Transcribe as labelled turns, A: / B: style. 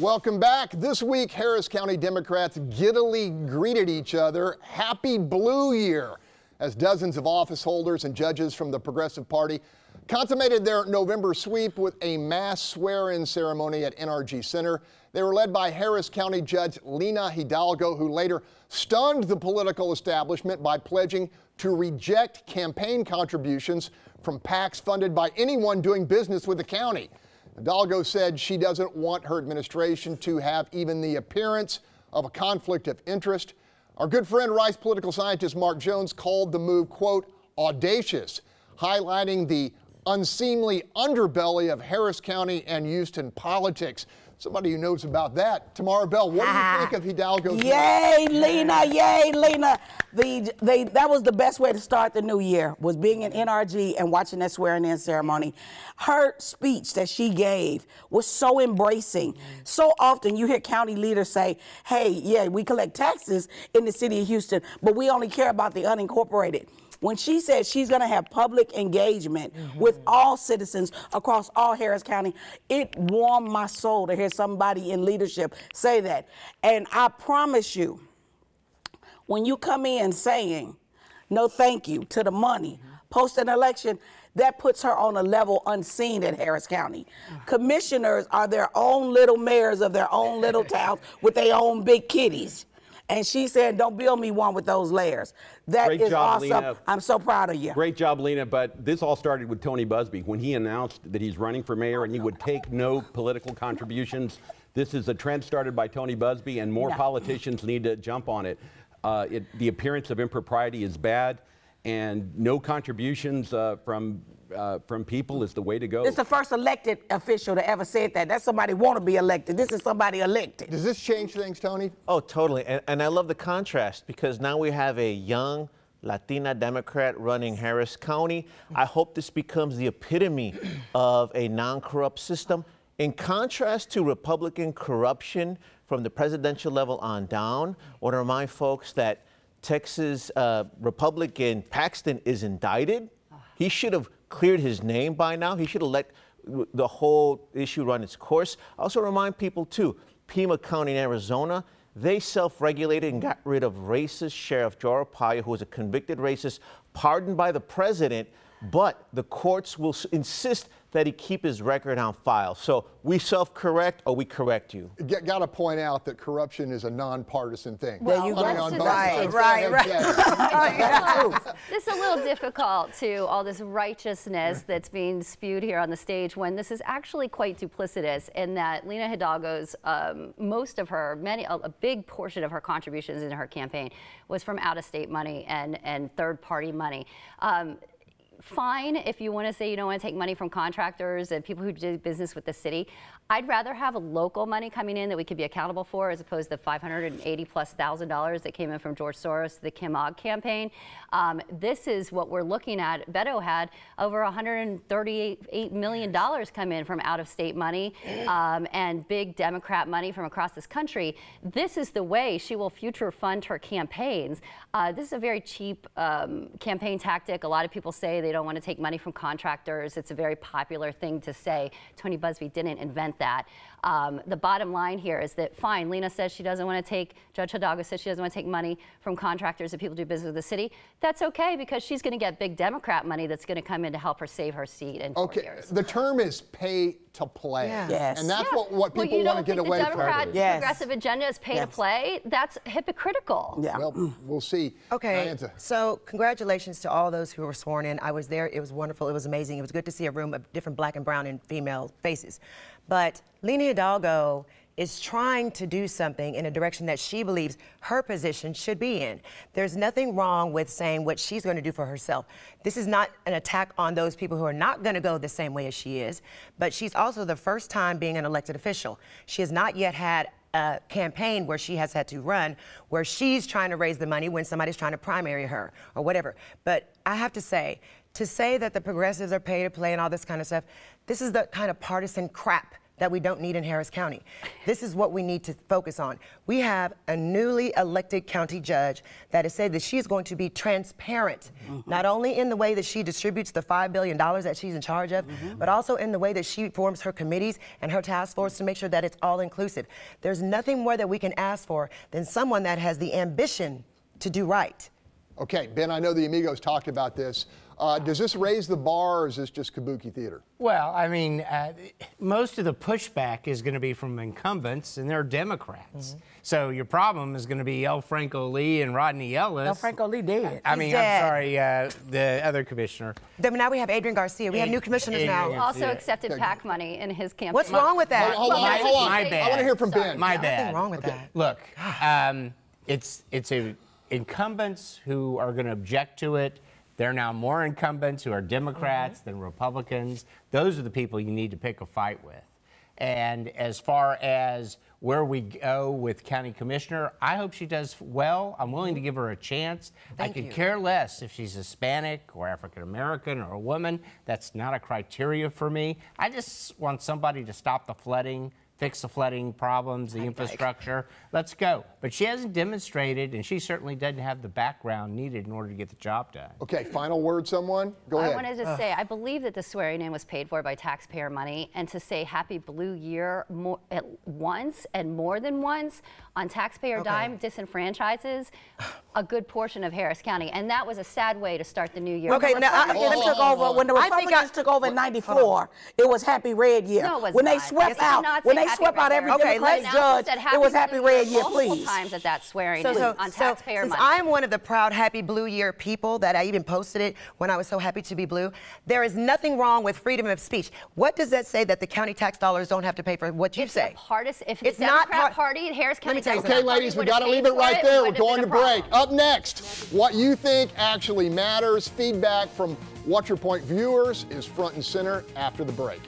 A: Welcome back. This week, Harris County Democrats giddily greeted each other. Happy Blue Year as dozens of office holders and judges from the Progressive Party consummated their November sweep with a mass swear in ceremony at NRG Center. They were led by Harris County Judge Lina Hidalgo, who later stunned the political establishment by pledging to reject campaign contributions from PACs funded by anyone doing business with the county. Hidalgo said she doesn't want her administration to have even the appearance of a conflict of interest. Our good friend, Rice political scientist Mark Jones, called the move, quote, audacious, highlighting the unseemly underbelly of Harris County and Houston politics. Somebody who knows about that. Tomaro Bell, what do you ah. think of Hidalgo's?
B: Yay, Lina! Yay, Lina. The, they, that was the best way to start the new year was being in NRG and watching that swearing-in ceremony. Her speech that she gave was so embracing. Mm. So often you hear county leaders say, "Hey, yeah, we collect taxes in the city of Houston, but we only care about the unincorporated." When she said she's going to have public engagement mm-hmm. with all citizens across all Harris County, it warmed my soul to hear somebody in leadership say that. And I promise you, when you come in saying no thank you to the money mm-hmm. post an election, that puts her on a level unseen at Harris County. Commissioners are their own little mayors of their own little towns with their own big kitties. And she said, don't build me one with those layers. That Great is job, awesome. Lina. I'm so proud of you.
C: Great job, Lina. But this all started with Tony Buzbee when he announced that he's running for mayor and he would take no political contributions. This is a trend started by Tony Buzbee, and more no. politicians need to jump on it. Uh, it. The appearance of impropriety is bad, and no contributions uh, from uh, from people is the way to go.
B: It's the first elected official to ever said that. That's somebody want to be elected. This is somebody elected.
A: Does this change things, Tony?
D: Oh, totally. And, and I love the contrast because now we have a young Latina Democrat running Harris County. I hope this becomes the epitome of a non-corrupt system. In contrast to Republican corruption from the presidential level on down, I want to remind folks that Texas uh, Republican Paxton is indicted. He should have cleared his name by now. He should have let the whole issue run its course. I also remind people, too, Pima County in Arizona, they self-regulated and got rid of racist Sheriff Arpaio, who was a convicted racist, pardoned by the president, but the courts will insist that he keep his record on file. So we self-correct or we correct you.
A: Got to point out that corruption is a nonpartisan thing.
B: Well, you
E: right, right, right, right. this is a little difficult to all this righteousness that's being spewed here on the stage when this is actually quite duplicitous in that Lina Hidalgo's um, most of her, many a, a big portion of her contributions in her campaign was from out-of-state money and and third-party money. Um, fine if you want to say you don't want to take money from contractors and people who do business with the city. I'd rather have local money coming in that we could be accountable for as opposed to 580 plus thousand dollars that came in from George Soros, the Kim Ogg campaign. Um, this is what we're looking at. Beto had over 138 million dollars come in from out of state money um, and big Democrat money from across this country. This is the way she will future fund her campaigns. Uh, this is a very cheap um, campaign tactic. A lot of people say they don't want to take money from contractors. It's a very popular thing to say. Tony Buzbee didn't invent that. Um, the bottom line here is that fine, Lina says she doesn't want to take, Judge Hidalgo says she doesn't want to take money from contractors that people do business with the city. That's okay because she's going to get big Democrat money that's going to come in to help her save her seat in
A: okay.
E: years.
A: The term is pay to play.
B: Yeah. Yes.
A: And that's
E: yeah.
A: what, what people
E: well,
A: want to get away
E: from. the Democrat
B: yes.
E: progressive agenda is pay yes. to play? That's hypocritical.
A: Yeah. Well, we'll see.
F: Okay. So congratulations to all those who were sworn in. I was there. It was wonderful. It was amazing. It was good to see a room of different black and brown and female faces. But Lina Hidalgo is trying to do something in a direction that she believes her position should be in. There's nothing wrong with saying what she's going to do for herself. This is not an attack on those people who are not going to go the same way as she is, but she's also the first time being an elected official. She has not yet had a campaign where she has had to run where she's trying to raise the money when somebody's trying to primary her or whatever. But I have to say, to say that the progressives are pay to play and all this kind of stuff, this is the kind of partisan crap that we don't need in Harris County. This is what we need to focus on. We have a newly elected county judge that has said that she is going to be transparent, mm-hmm. not only in the way that she distributes the $5 billion that she's in charge of, mm-hmm. but also in the way that she forms her committees and her task force to make sure that it's all inclusive. There's nothing more that we can ask for than someone that has the ambition to do right.
A: Okay, Ben, I know the Amigos talked about this. Uh, does this raise the bar or is this just kabuki theater?
G: Well, I mean, uh, most of the pushback is going to be from incumbents, and they're Democrats. So your problem is going to be El Franco Lee and Rodney Ellis.
B: El Franco Lee dead.
G: I
F: He's
G: mean,
F: dead.
G: I'm sorry, uh, the other commissioner.
F: Then now we have Adrian Garcia. We have new commissioners now.
G: Adrian.
E: Also accepted PAC money in his campaign.
F: What's wrong with that?
A: Hold on,
G: my,
A: hold on.
G: my
A: I
G: bad.
A: wanna hear from Ben.
G: My
F: Nothing
G: bad.
F: wrong with that.
G: Look, um, it's it's a incumbents who are going to object to it. There are now more incumbents who are Democrats mm-hmm. than Republicans. Those are the people you need to pick a fight with. And as far as where we go with county commissioner, I hope she does well. I'm willing to give her a chance.
F: Thank
G: I
F: could
G: care less if she's Hispanic or African American or a woman. That's not a criteria for me. I just want somebody to stop the flooding, fix the flooding problems, the infrastructure. Let's go. But she hasn't demonstrated, and she certainly doesn't have the background needed in order to get the job done.
A: Okay, final word, someone? Go
E: I
A: ahead.
E: wanted to say, I believe that the swearing in was paid for by taxpayer money, and to say Happy Blue Year more, at once and more than once on taxpayer dime disenfranchises a good portion of Harris County, and that was a sad way to start the new year.
F: Okay, now, I-
E: Republicans-
B: When, took over, when the Republicans
F: I-
B: took over in '94, it was Happy Red Year.
E: No, it was
B: when they swept
E: Yes,
B: out, when they swept out
E: Year.
B: every
F: Okay,
B: Democratic
F: let's-
B: judge, it was
E: Happy
B: Happy Red Year,
E: multiple
B: please.
E: times at that swearing
F: So, so,
E: on
F: so
E: taxpayer
F: since
E: money.
F: I'm one of the proud Happy Blue Year people that I even posted it when I was so happy to be blue, there is nothing wrong with freedom of speech. What does that say that the county tax dollars don't have to pay for what you
E: If
F: say?
E: the partisan, if
F: It's
E: the
F: not
E: Democrat
F: part-
E: Party, Harris County
F: me tell you
A: Okay, ladies, we
E: would've
A: got to leave it
E: for
A: right there. We're going to break.
E: problem.
A: Up next, what you think actually matters. Feedback from What's Your Point viewers is front and center after the break.